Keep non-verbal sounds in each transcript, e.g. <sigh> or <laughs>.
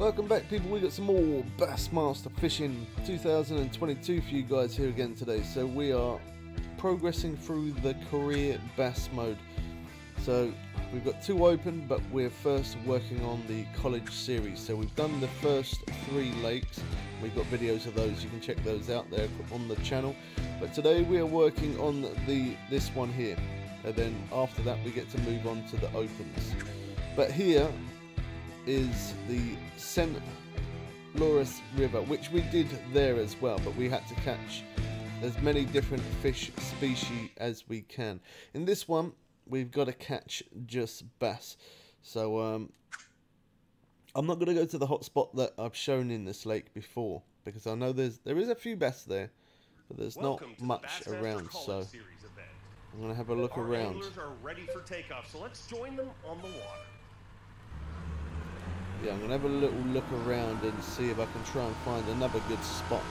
Welcome back people, we got some more Bassmaster Fishing 2022 for you guys here again today. So we are progressing through the career bass mode. So we've got two open but we're first working on the college series. So we've done the first three lakes, we've got videos of those, you can check those out there on the channel. But today we are working on the this one here and then after that we get to move on to the opens. But here is the St. Lawrence River, which we did there as well, but we had to catch as many different fish species as we can. In this one, we've got to catch just bass. So, um, I'm not going to go to the hot spot that I've shown in this lake before, because I know there's there is a few bass there, but there's Welcome not much around, so I'm going to have a look Our around. are ready for takeoff, so let's join them on the water yeah, I'm going to have a little look around and see if I can try and find another good spot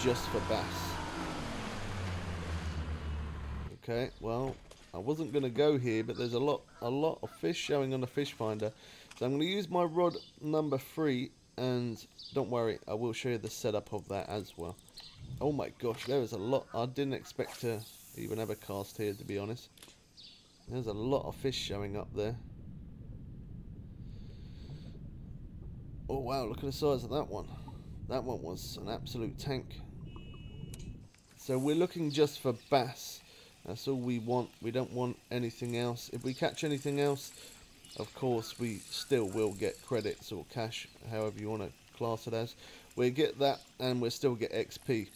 just for bass. Okay, well, I wasn't going to go here, but there's a lot, a lot of fish showing on the fish finder. So I'm going to use my rod number three, and don't worry, I will show you the setup of that as well. Oh my gosh, there is a lot. I didn't expect to even have a cast here, to be honest. There's a lot of fish showing up there. Oh wow, look at the size of that one. That one was an absolute tank. So we're looking just for bass. That's all we want. We don't want anything else. If we catch anything else, of course, we still will get credits or cash, however you want to class it as. We get that and we still get XP.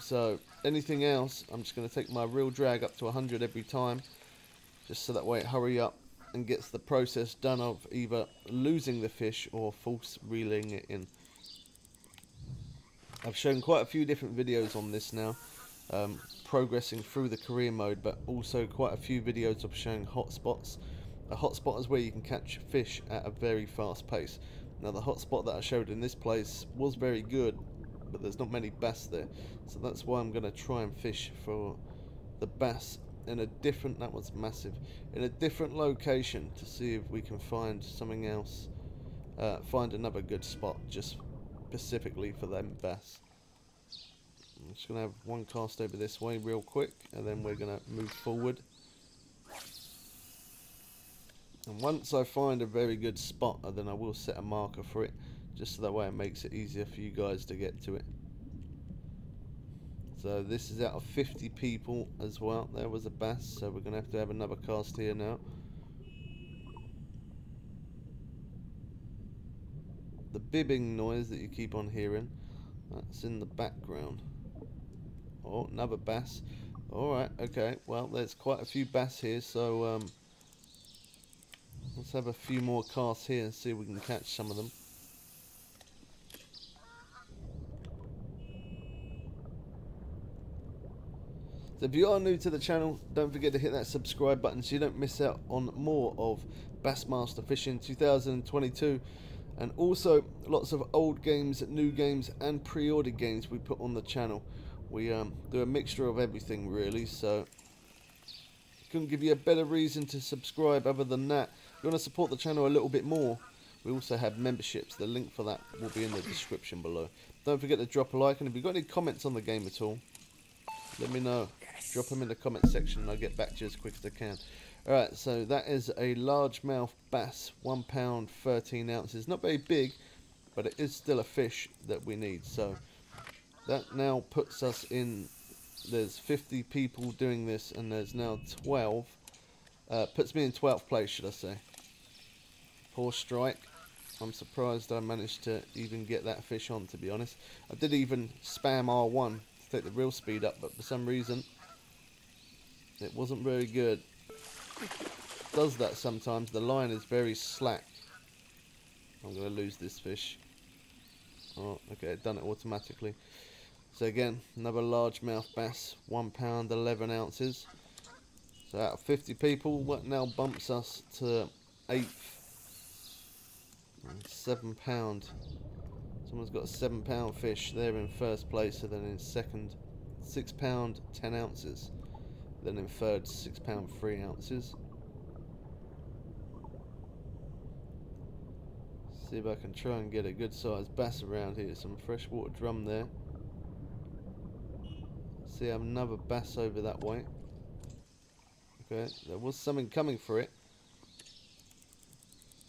So anything else, I'm just going to take my reel drag up to 100 every time. Just so that way it hurry up and gets the process done of either losing the fish or force reeling it in. I've shown quite a few different videos on this now, um, progressing through the career mode, but also quite a few videos of showing hotspots. A hotspot is where you can catch fish at a very fast pace. Now the hotspot that I showed in this place was very good, but there's not many bass there, so that's why I'm going to try and fish for the bass in a different that was massive in a different location to see if we can find something else uh, find another good spot just specifically for them bass I'm just gonna have one cast over this way real quick and then we're gonna move forward. And once I find a very good spot then I will set a marker for it just so that way it makes it easier for you guys to get to it so this is out of 50 people as well. There was a bass, so we're going to have to have another cast here now. The bibbing noise that you keep on hearing, that's in the background. Oh, another bass. Alright, okay. Well, there's quite a few bass here, so um, let's have a few more casts here and see if we can catch some of them. So if you are new to the channel, don't forget to hit that subscribe button so you don't miss out on more of Bassmaster Fishing 2022 and also lots of old games, new games and pre-ordered games we put on the channel. We um, do a mixture of everything really so couldn't give you a better reason to subscribe other than that. If you want to support the channel a little bit more, we also have memberships. The link for that will be in the description below. Don't forget to drop a like and if you've got any comments on the game at all, let me know. Drop them in the comment section and I'll get back to you as quick as I can. Alright, so that is a largemouth bass, one pound, 13 ounces. Not very big, but it is still a fish that we need. So that now puts us in, there's 50 people doing this and there's now 12. Uh, puts me in 12th place, should I say. Poor strike. I'm surprised I managed to even get that fish on, to be honest. I did even spam R1 to take the reel speed up, but for some reason it wasn't very good. Does that sometimes. The line is very slack. I'm going to lose this fish. Oh, okay, done it automatically. So again, another largemouth bass, one pound, 11 ounces. So out of 50 people, what now bumps us to eighth, seven pound. Someone's got a seven pound fish. They're in first place, and then in second, six pound, 10 ounces. Then in third, six pound three ounces. See if I can try and get a good sized bass around here. Some freshwater drum there. See, another bass over that way. Okay, there was something coming for it.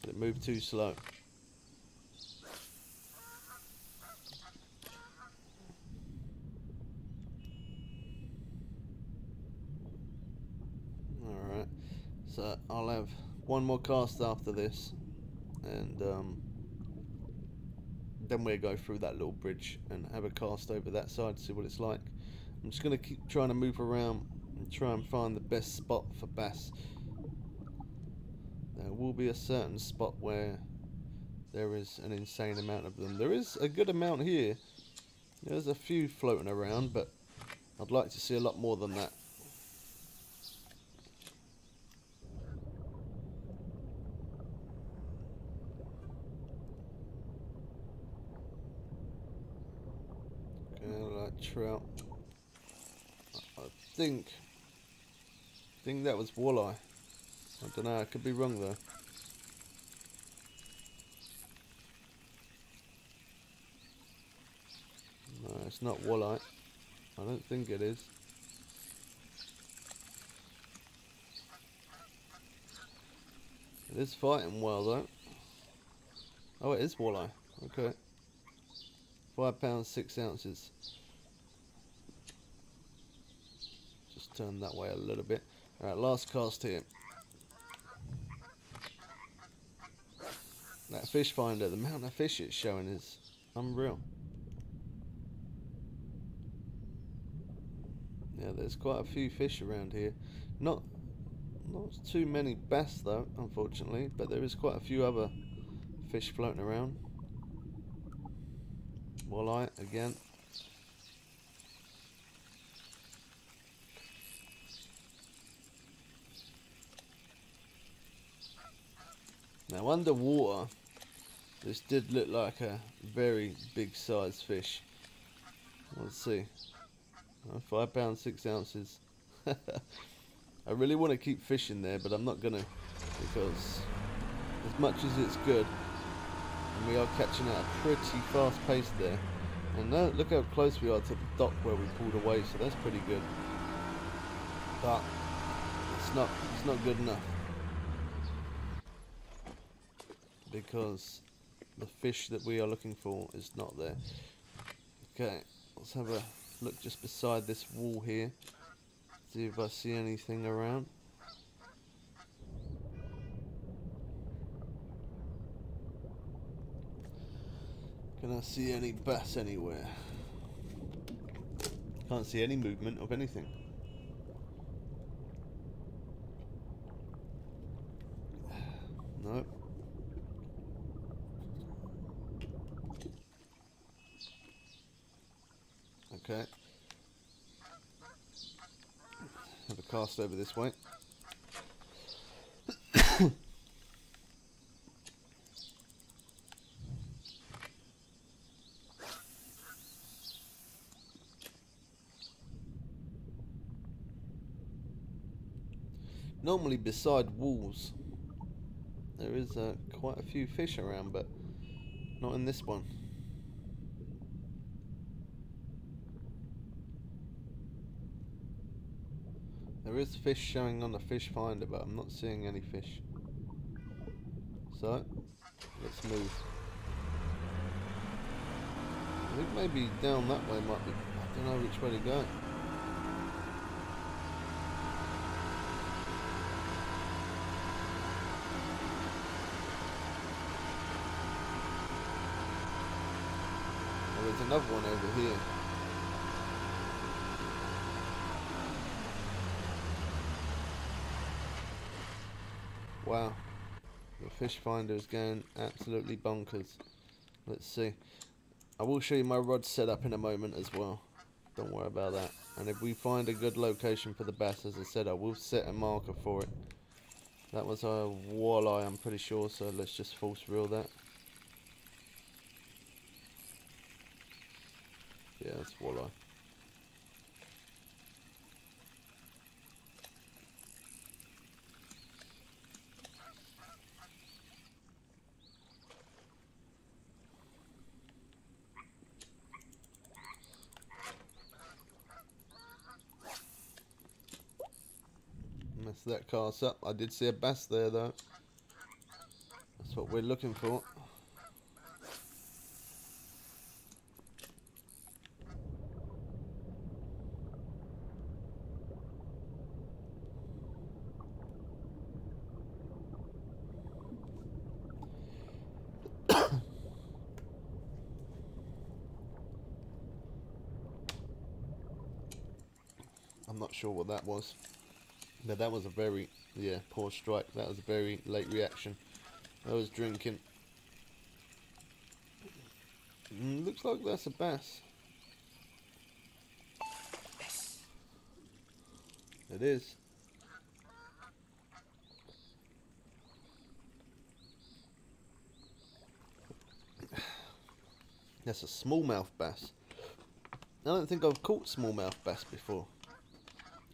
But it moved too slow. Alright, so I'll have one more cast after this and um, then we'll go through that little bridge and have a cast over that side to see what it's like. I'm just going to keep trying to move around and try and find the best spot for bass. There will be a certain spot where there is an insane amount of them. There is a good amount here. There's a few floating around, but I'd like to see a lot more than that. like trout. I think, think that was walleye. I don't know. I could be wrong though. No, it's not walleye. I don't think it is. It is fighting well though. Oh, it is walleye. Okay. Five pounds, six ounces. Just turn that way a little bit. Alright, last cast here. That fish finder, the amount of fish it's showing is unreal. Yeah, there's quite a few fish around here. Not not too many bass though, unfortunately, but there is quite a few other fish floating around. Walleye again. Now underwater, this did look like a very big sized fish. Let's see. Uh, five pounds, six ounces. <laughs> I really want to keep fishing there, but I'm not gonna because as much as it's good, and we are catching at a pretty fast pace there. And look how close we are to the dock where we pulled away, so that's pretty good. But it's not it's not good enough. Because the fish that we are looking for is not there. Okay, let's have a look just beside this wall here. See if I see anything around. Can I see any bass anywhere? Can't see any movement of anything. <sighs> Nope. Okay. Have a cast over this way. <coughs> Normally beside walls there is uh, quite a few fish around but not in this one. There is fish showing on the fish finder, but I'm not seeing any fish. So, let's move. I think maybe down that way might be... I don't know which way to go. there's another one over here. Wow. The fish finder is going absolutely bonkers. Let's see. I will show you my rod setup in a moment as well. Don't worry about that. And if we find a good location for the bass, as I said, I will set a marker for it. That was a walleye, I'm pretty sure, so let's just force reel that. Yeah, that's walleye. That cast up. I did see a bass there though. That's what we're looking for. <coughs> I'm not sure what that was. But that was a very, yeah, poor strike. That was a very late reaction. I was drinking. Mm, looks like that's a bass. It is. <sighs> That's a smallmouth bass. I don't think I've caught smallmouth bass before.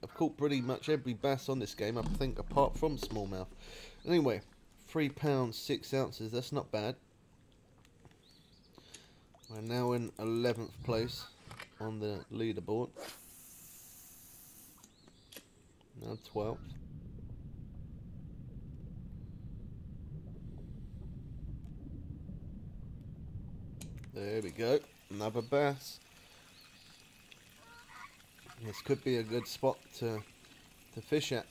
I've caught pretty much every bass on this game, I think, apart from smallmouth. Anyway, three pounds six ounces. That's not bad. We're now in eleventh place on the leaderboard. Now twelfth. There we go. Another bass. This could be a good spot to to fish at.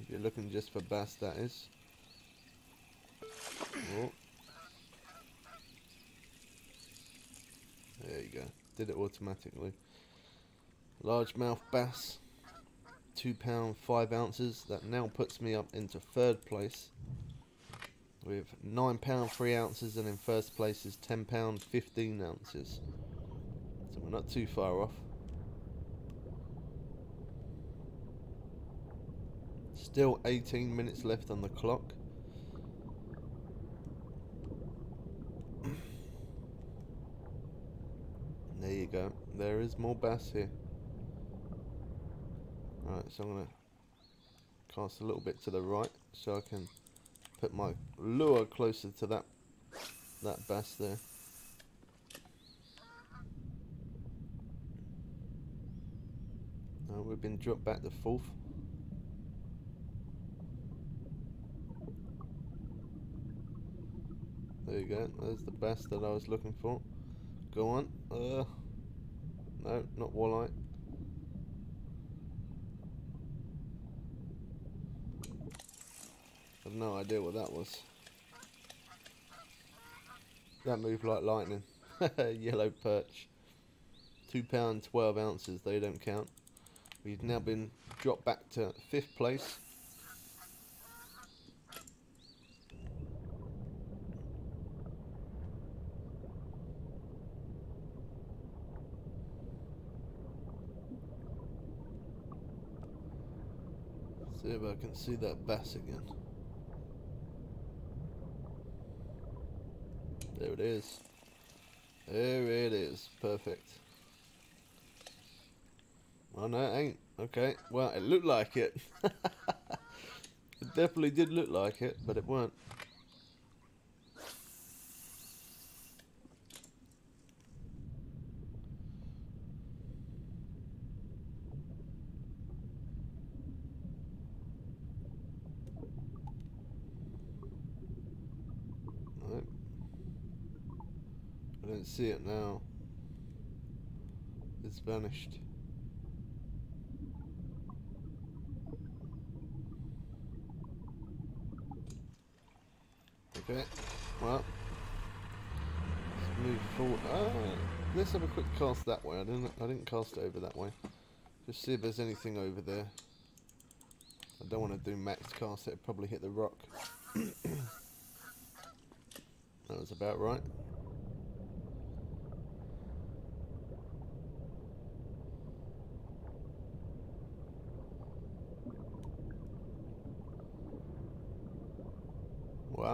If you're looking just for bass, that is. Oh. There you go. Did it automatically. Largemouth bass. Two pound five ounces. That now puts me up into third place. With nine pound three ounces, and in first place is ten pound fifteen ounces. So we're not too far off. Still 18 minutes left on the clock. there you go. There is more bass here. Alright, so I'm going to cast a little bit to the right so I can put my lure closer to that that bass there. Now we've been dropped back to fourth. There you go. There's the bass that I was looking for. Go on. Uh, no, not walleye. I've no idea what that was. That moved like lightning. <laughs> Yellow perch. Two pound twelve ounces. They don't count. We've now been dropped back to fifth place. See that bass again. There it is. There it is. Perfect. Oh no, it ain't. Okay. Well, it looked like it. <laughs> it definitely did look like it, but it weren't. Nope. Don't see it now. It's vanished. Okay, well, let's move forward. Ah, let's have a quick cast that way. I didn't. I didn't cast it over that way. Just see if there's anything over there. I don't want to do max cast. It'd probably hit the rock. <coughs> that was about right.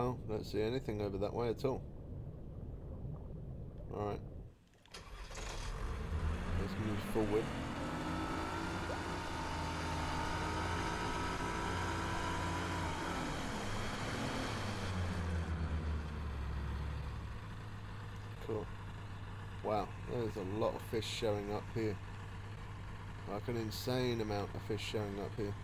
Don't see anything over that way at all. Alright. Let's move forward. Cool. Wow, there's a lot of fish showing up here. Like an insane amount of fish showing up here.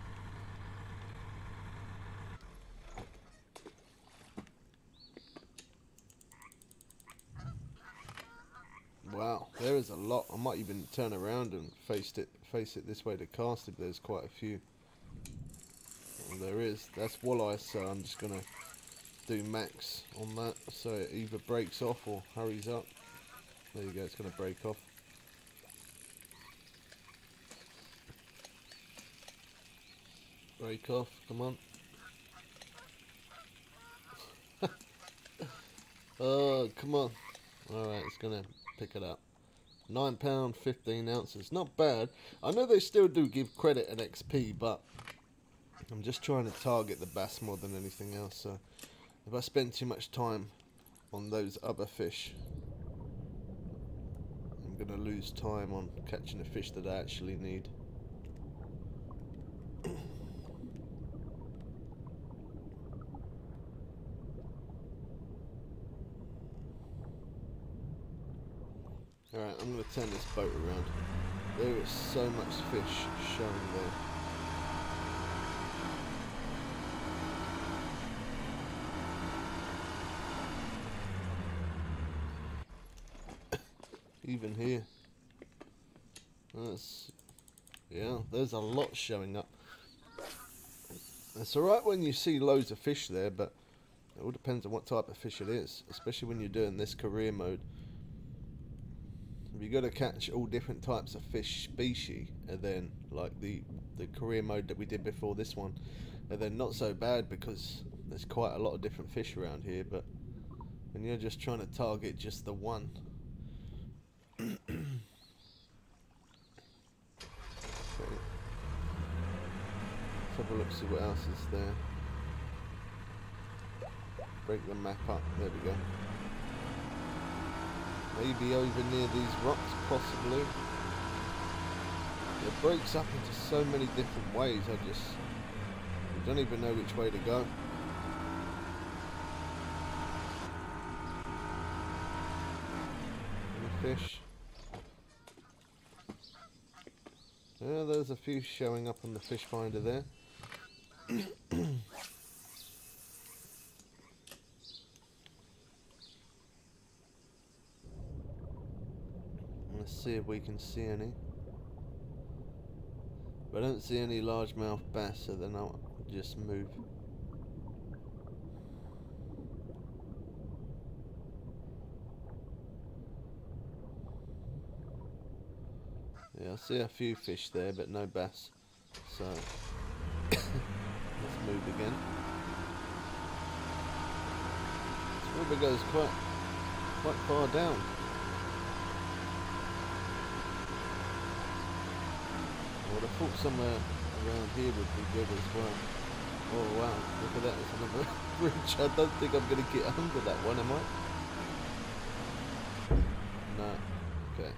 There is a lot. I might even turn around and face it face it this way to cast if there's quite a few. Well, there is. That's walleye, so I'm just gonna do max on that so it either breaks off or hurries up. There you go, it's gonna break off. Break off, come on. <laughs> oh, come on. Alright, it's gonna pick it up. Nine pound, fifteen ounces. Not bad. I know they still do give credit at XP, but I'm just trying to target the bass more than anything else. So if I spend too much time on those other fish, I'm gonna lose time on catching the fish that I actually need. Alright, I'm going to turn this boat around. There is so much fish showing there. <coughs> Even here. That's, yeah, there's a lot showing up. It's alright when you see loads of fish there, but it all depends on what type of fish it is, especially when you're doing this career mode you got to catch all different types of fish species, and then like the the career mode that we did before this one, and then not so bad because there's quite a lot of different fish around here. But when you're just trying to target just the one. Let's have a look, see what else is there. Break the map up. There we go. Maybe over near these rocks, possibly. It breaks up into so many different ways, I just I don't even know which way to go. Any fish? Yeah, there's a few showing up on the fish finder there. Let's see if we can see any. But I don't see any largemouth bass, so then I'll just move. Yeah, I see a few fish there, but no bass. So, <coughs> let's move again. This river goes quite, quite far down. I would have thought somewhere around here would be good as well. Oh wow, look at that, there's another <laughs> bridge. I don't think I'm going to get under that one, am I? No. Okay.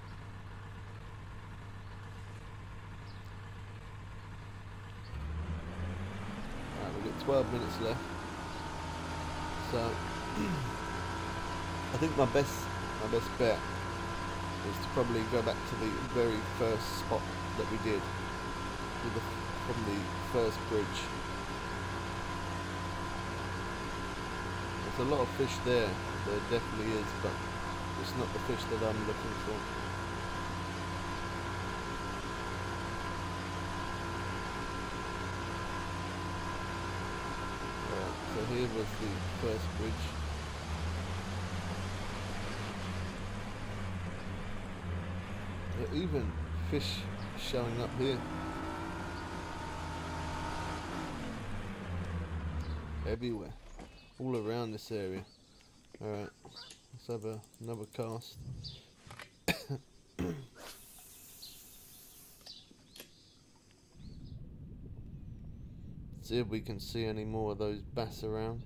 Alright, we've got 12 minutes left. So, <clears throat> I think my best, my best bet is to probably go back to the very first spot that we did the, from the first bridge. There's a lot of fish there, there definitely is, but it's not the fish that I'm looking for. Right, so here was the first bridge. There even fish showing up here. Everywhere, all around this area. Alright, let's have a, another cast. <coughs> see if we can see any more of those bass around.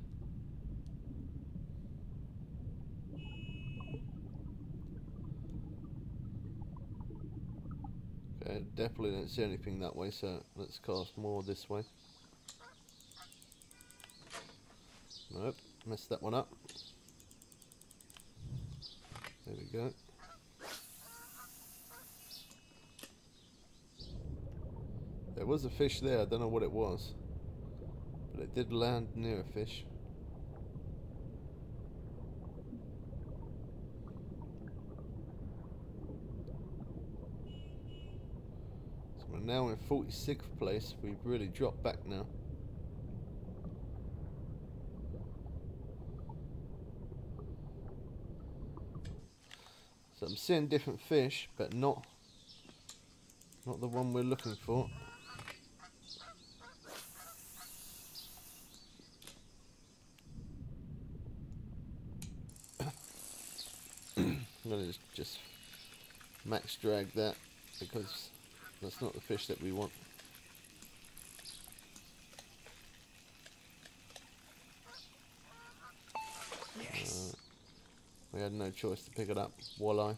Okay, definitely don't see anything that way, so let's cast more this way. Nope, messed that one up. There we go. There was a fish there, I don't know what it was. But it did land near a fish. So we're now in 46th place, we've really dropped back now. Seeing different fish, but not not the one we're looking for. <coughs> I'm gonna just max drag that because that's not the fish that we want. Yes. Uh, we had no choice to pick it up. Walleye.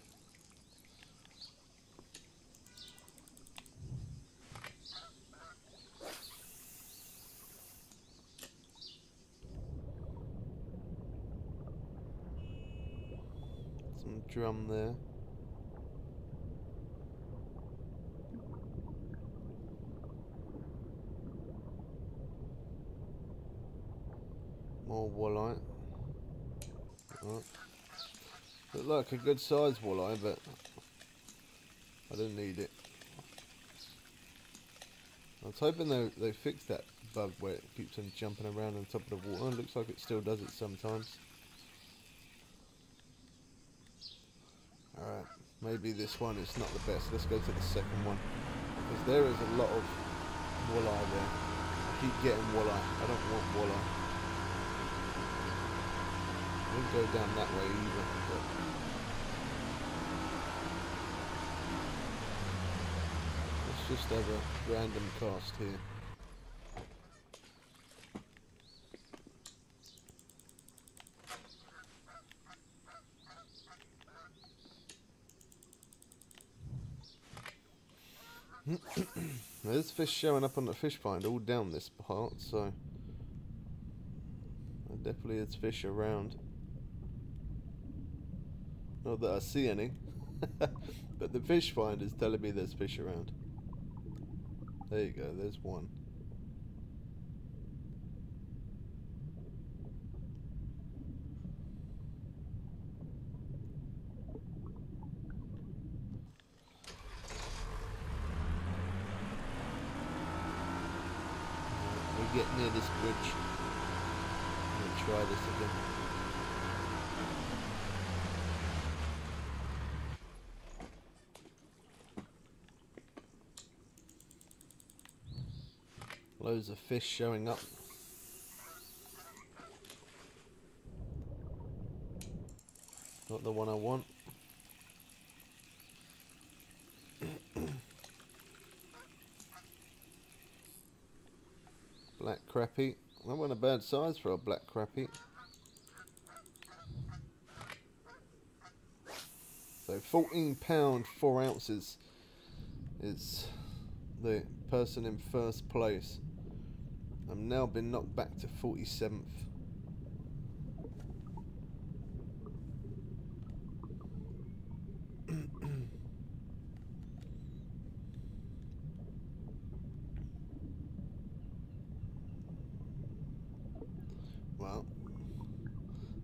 Some drum there. More walleye. Right. Look like a good size walleye, but I don't need it. I was hoping they they fixed that bug where it keeps on jumping around on top of the water. looks like it still does it sometimes. Alright, maybe this one is not the best. Let's go to the second one. Because there is a lot of walleye there. I keep getting walleye. I don't want walleye. I wouldn't go down that way either. But let's just have a random cast here. Now, There's fish showing up on the fish find all down this part, so definitely is fish around. Not that I see any, <laughs> but the fish find is telling me there's fish around. There you go, there's one. We get near this bridge. I'm gonna try this again. Loads of fish showing up. Not the one I want. Black crappie. That wasn't a bad size for a black crappie. So 14 pound 4 ounces is the person in first place. I've now been knocked back to 47th. well,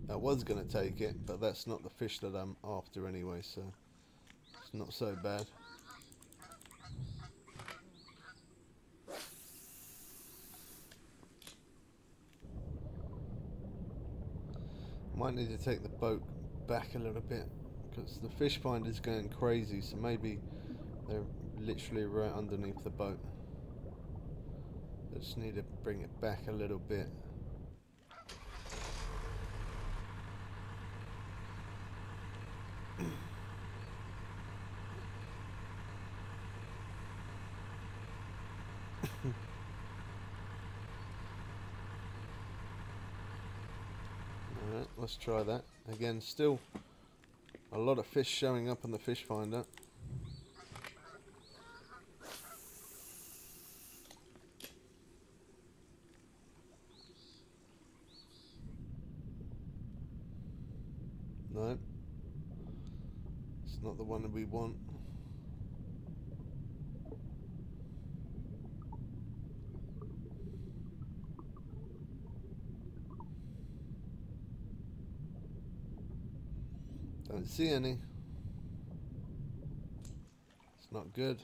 I was going to take it, but that's not the fish that I'm after anyway, so it's not so bad. Might need to take the boat back a little bit because the fish finder's going crazy, so maybe they're literally right underneath the boat. I just need to bring it back a little bit. Alright, let's try that. Again, still a lot of fish showing up on the fish finder. see any. It's not good.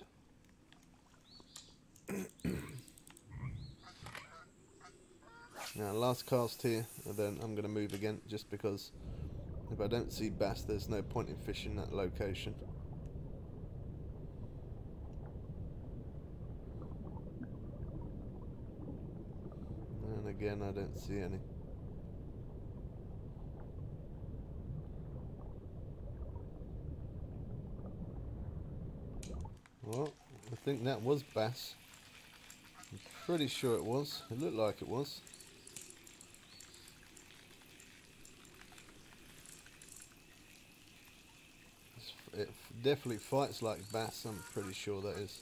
<coughs> now, last cast here, and then I'm going to move again, just because if I don't see bass, there's no point in fishing that location. And again, I don't see any. Well, I think that was bass. I'm pretty sure it was. It looked like it was. It definitely fights like bass, I'm pretty sure that is.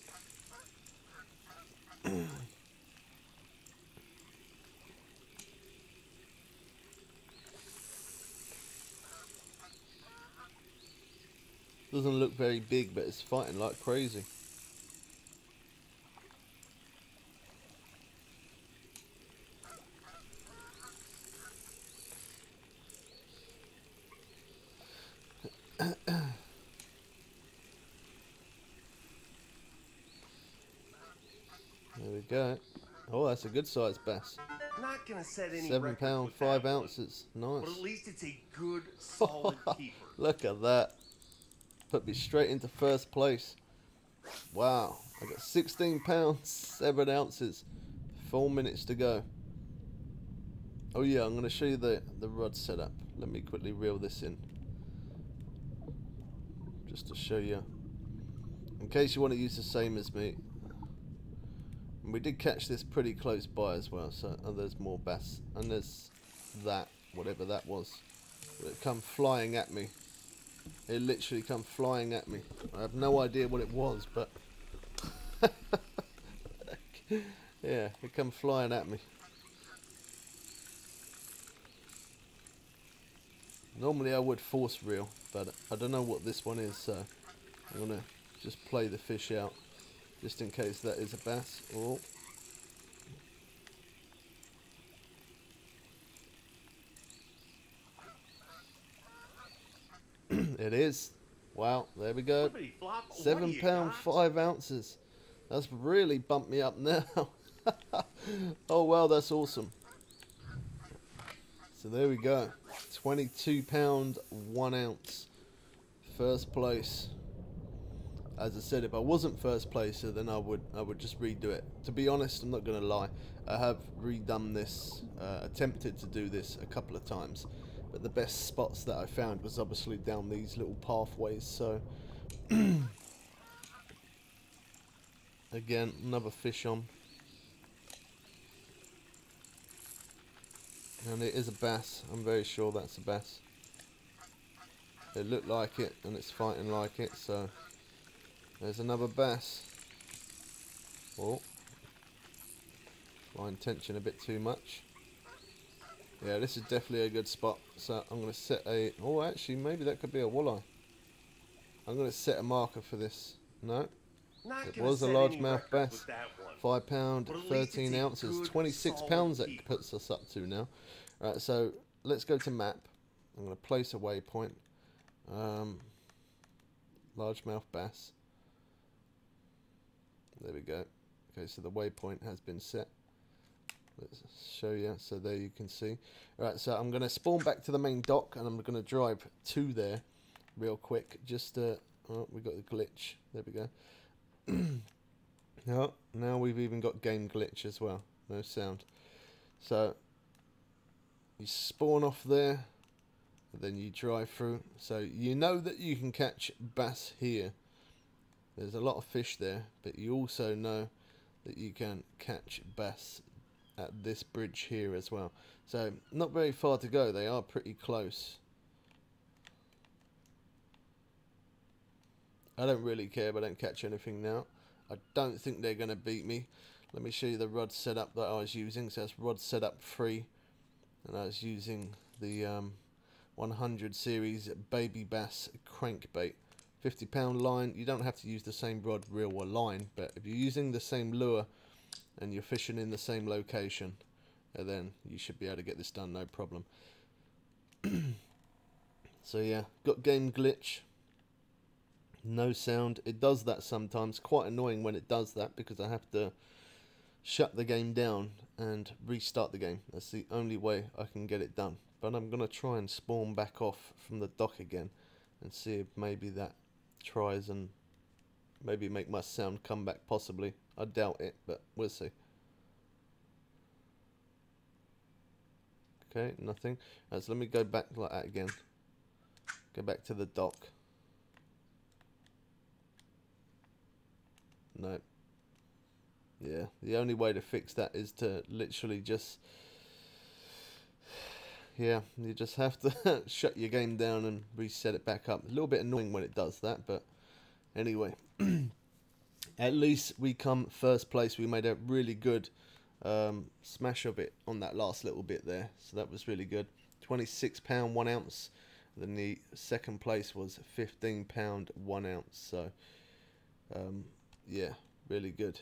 Doesn't look very big, but it's fighting like crazy. There we go. Oh, that's a good sized bass. Not gonna set any Seven pound, five one, ounces. But Nice. at least it's a good, <laughs> solid keeper. Look at that. Put me straight into first place. Wow. I got 16 pounds, 7 ounces. 4 minutes to go. Oh yeah, I'm going to show you the, the rod setup. Let me quickly reel this in. Just to show you. In case you want to use the same as me. We did catch this pretty close by as well. So there's more bass. And there's that, whatever that was. It come flying at me. It literally come flying at me. I have no idea what it was, but <laughs> yeah, it come flying at me. Normally I would force reel, but I don't know what this one is, so I'm gonna just play the fish out, just in case that is a bass. Oh. <clears throat> it is. Wow, there we go. Seven pound five ounces. That's really bumped me up now. <laughs> oh well that's awesome. So there we go. Twenty-two pound one ounce. First place. As I said, if I wasn't first placer, then I would I would just redo it. To be honest, I'm not gonna lie. I have redone this, uh, attempted to do this a couple of times, but the best spots that I found was obviously down these little pathways. So <clears throat> Again, another fish on. And it is a bass. I'm very sure that's a bass. It looked like it and it's fighting like it, so there's another bass. Oh. Line tension a bit too much. Yeah, this is definitely a good spot. So I'm going to set a... Oh, actually, maybe that could be a walleye. I'm going to set a marker for this. No, Not It was a largemouth bass. with that one. Five pound, But at least thirteen ounces, twenty-six pounds. That puts us up to now. Right, so let's go to map. I'm going to place a waypoint. Um, largemouth bass. There we go. Okay, so the waypoint has been set. Let's show you. So there you can see. Right, so I'm going to spawn back to the main dock, and I'm going to drive to there, real quick. Just uh, oh, we got the glitch. There we go. <clears throat> Oh, now we've even got game glitch as well. No sound. So you spawn off there, then you drive through. So you know that you can catch bass here. There's a lot of fish there, but you also know that you can catch bass at this bridge here as well. So not very far to go. They are pretty close. I don't really care if I don't catch anything now. I don't think they're going to beat me. Let me show you the rod setup that I was using. So that's rod setup 3. And I was using the um, 100 series baby bass crankbait. 50 pound line. You don't have to use the same rod, reel or line. But if you're using the same lure and you're fishing in the same location, uh, then you should be able to get this done no problem. <clears throat> so yeah, got game glitch no sound. It does that sometimes. Quite annoying when it does that because I have to shut the game down and restart the game. That's the only way I can get it done. But I'm to try and spawn back off from the dock again and see if maybe that tries and maybe make my sound come back possibly. I doubt it, but we'll see. Okay, nothing. Right, so let me go back like that again. Go back to the dock. No. Yeah, the only way to fix that is to literally just... Yeah, you just have to <laughs> shut your game down and reset it back up. A little bit annoying when it does that, but anyway. <clears throat> At least we come first place. We made a really good um, smash of it on that last little bit there. So that was really good. £26 one ounce. Then the second place was £15 one ounce. So um, yeah, really good.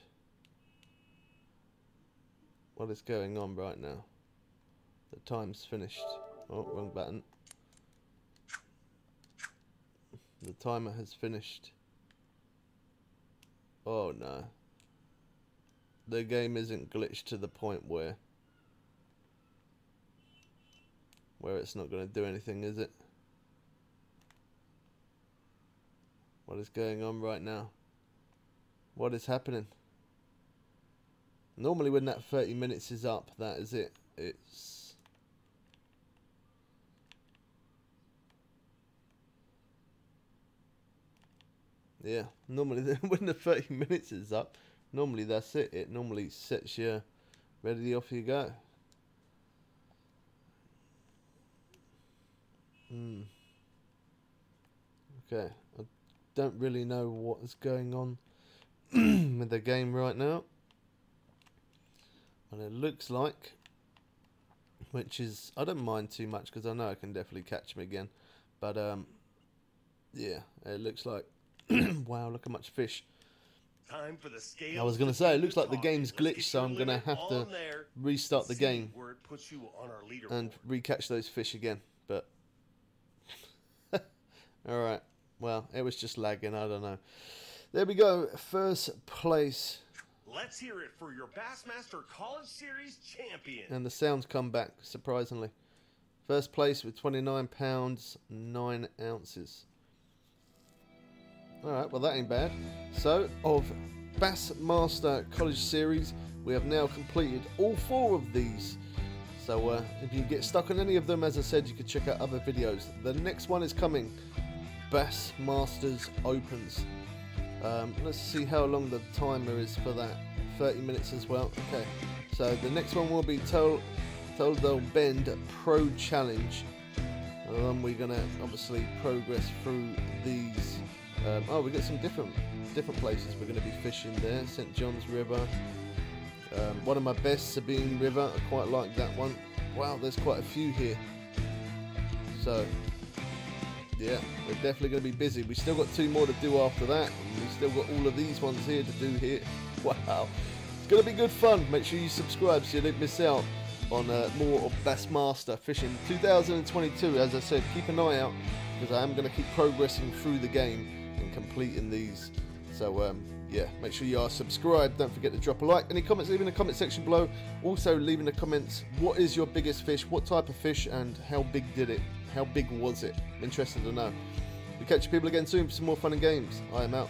What is going on right now? The time's finished. Oh, wrong button. The timer has finished. Oh no. The game isn't glitched to the point where where it's not going to do anything, is it? What is going on right now? What is happening? Normally when that 30 minutes is up, that is it. It's... Yeah, normally <laughs> when the 30 minutes is up, normally that's it. It normally sets you ready off you go. Hmm. Okay, I don't really know what is going on <clears throat> with the game right now. And it looks like, which is, I don't mind too much because I know I can definitely catch him again. But, um, yeah, it looks like, <clears throat> wow, look how much fish. Time for the scales I was going to say, it looks like the game's glitched, so I'm going to have to restart the game and recatch those fish again. But, <laughs> alright, well, it was just lagging, I don't know. There we go, first place Let's hear it for your Bassmaster College Series champion. And the sounds come back, surprisingly. First place with 29 pounds, 9 ounces. Alright, well that ain't bad. So, of Bassmaster College Series, we have now completed all four of these. So, uh, if you get stuck on any of them, as I said, you can check out other videos. The next one is coming, Bassmasters Opens. Um, let's see how long the timer is for that. 30 minutes as well. Okay, so the next one will be Tol Toledo Bend Pro Challenge. And then we're gonna obviously progress through these. Um, oh, we got some different different places we're gonna be fishing there. St John's River. Um, one of my best, Sabine River. I quite like that one. Wow, there's quite a few here. So yeah, we're definitely going to be busy. We still got two more to do after that. And we still got all of these ones here to do here. <laughs> Wow. It's going to be good fun. Make sure you subscribe so you don't miss out on uh, more of Bassmaster Fishing 2022. As I said, keep an eye out because I am going to keep progressing through the game and completing these. So, um, yeah, make sure you are subscribed. Don't forget to drop a like. Any comments, leave in the comment section below. Also, leave in the comments what is your biggest fish, what type of fish, and how big did it how big was it? Interested to know. We catch you people again soon for some more fun and games. I am out.